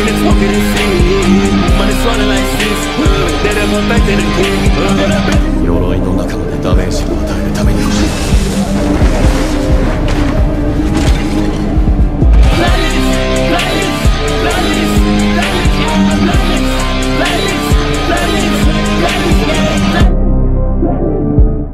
Walking it's talking and. Money's running like this. They never back to the.